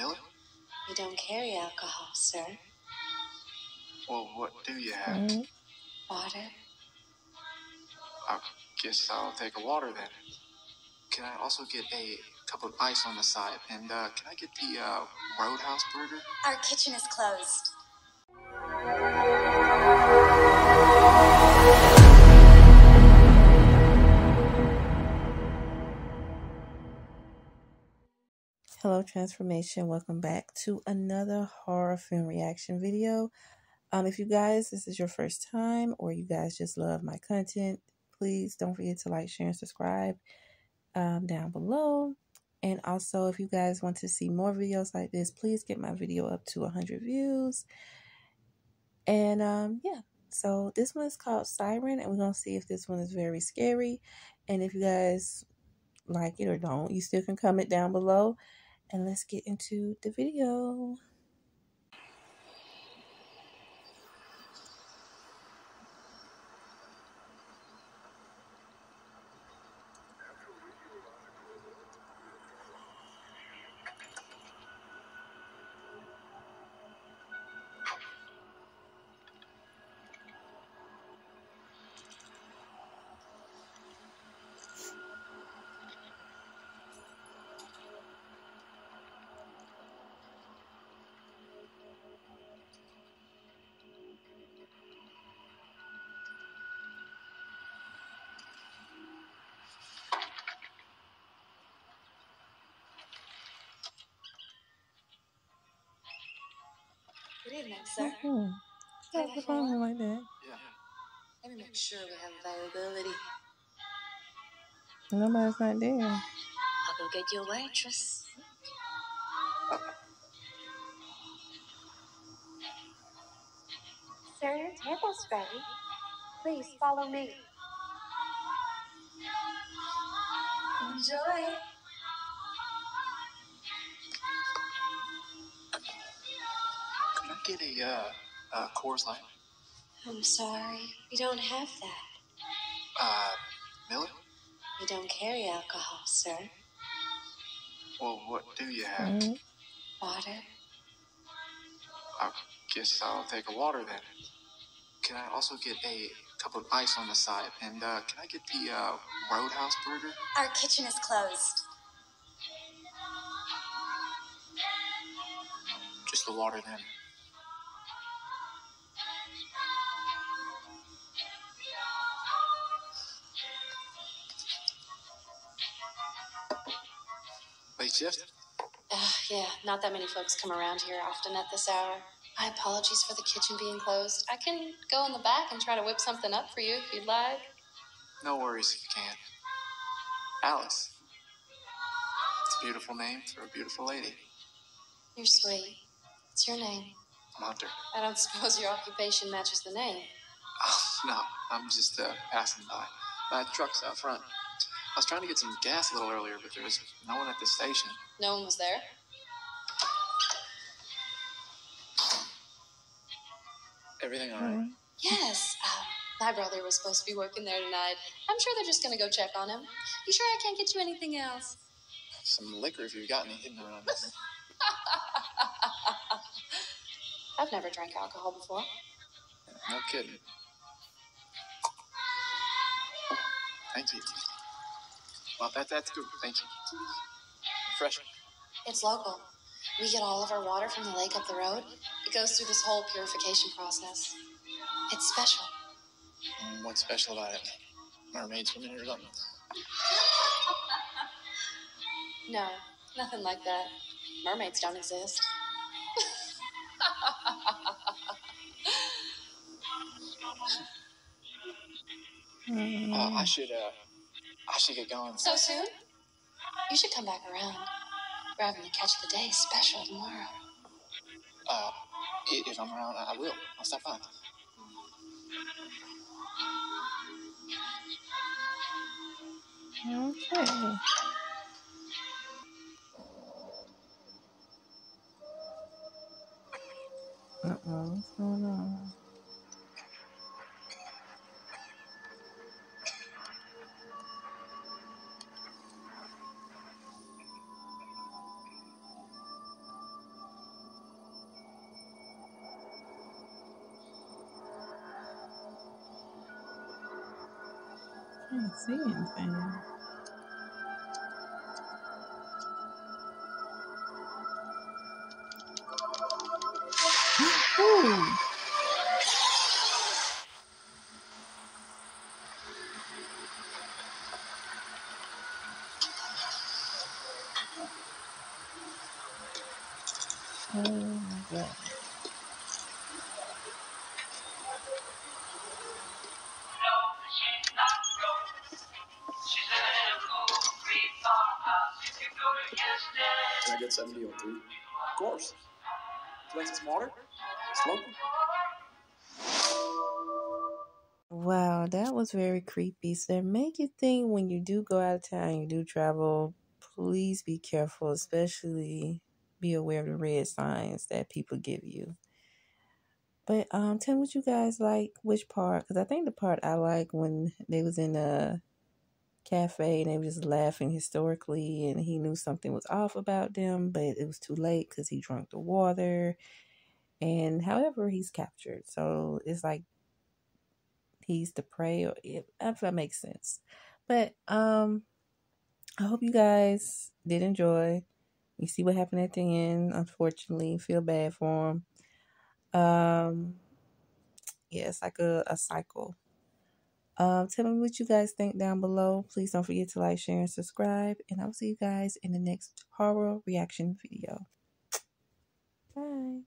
Miller? We don't carry alcohol, sir. Well, what do you have? Mhm. Water? I guess I'll take a water then. Can I also get a cup of ice on the side? And uh, can I get the uh, Roadhouse burger? Our kitchen is closed. Hello, Transformation. Welcome back to another horror film reaction video. Um, if you guys, this is your first time or you guys just love my content, please don't forget to like, share, and subscribe um, down below. And also, if you guys want to see more videos like this, please get my video up to 100 views. And um, yeah, so this one is called Siren, and we're going to see if this one is very scary. And if you guys like it or don't, you still can comment down below and let's get into the video. Good evening, sir. Mm-hmm. Stop the phone like that. Yeah. Let me make sure we have availability. Nobody's not there. I'll go get you a waitress. Sir, your table's ready. Please follow me. Enjoy. Get a uh, uh, Coors Light? I'm sorry. We don't have that. Uh, Miller? We don't carry alcohol, sir. Well, what do you have? Mhm. Water? I guess I'll take a water then. Can I also get a cup of ice on the side? And uh, can I get the uh, Roadhouse burger? Our kitchen is closed. Just the water then. Late shift? Uh, yeah, not that many folks come around here often at this hour. My apologies for the kitchen being closed. I can go in the back and try to whip something up for you if you'd like. No worries if you can't. Alice. It's a beautiful name for a beautiful lady. You're sweet. What's your name? I'm Hunter. I don't suppose your occupation matches the name. Oh, no, I'm just uh, passing by. My truck's out front. I was trying to get some gas a little earlier, but there was no one at the station. No one was there. Everything all right? Yes. Uh, my brother was supposed to be working there tonight. I'm sure they're just going to go check on him. You sure I can't get you anything else? Some liquor if you've got any hidden around. I've never drank alcohol before. no kidding. Thank you. Well, that, that's good. Thank you. Fresh. It's local. We get all of our water from the lake up the road. It goes through this whole purification process. It's special. Mm, What's special about it? Mermaids swimming or something? No, nothing like that. Mermaids don't exist. Uh, I should, uh, I should get going. So soon? You should come back around. We're having the catch of the day special tomorrow. Uh, if I'm around, I I will. I'll stop by. Okay. Uh-oh, what's going on? Can't see anything. Ooh. Oh my god. Can I get 70 or 3? Of course. Like some water? Wow, that was very creepy. So make you think when you do go out of town, you do travel, please be careful, especially be aware of the red signs that people give you. But um, tell me what you guys like, which part? Because I think the part I like when they was in a cafe and they were just laughing historically, and he knew something was off about them, but it was too late because he drank the water. And however, he's captured, so it's like he's the prey. Or if, if that makes sense. But um, I hope you guys did enjoy. You see what happened at the end. Unfortunately, feel bad for him. Um, yeah, it's like a, a cycle. Um, tell me what you guys think down below. Please don't forget to like, share, and subscribe. And I'll see you guys in the next horror reaction video. Bye.